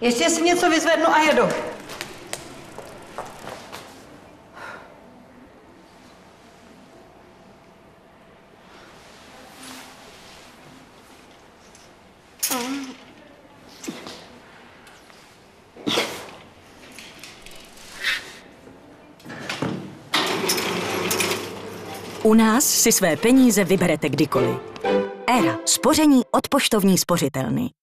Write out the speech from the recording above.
Ještě si něco vyzvednu a jedu. U nás si své peníze vyberete kdykoliv. Era, Spoření od poštovní spořitelny.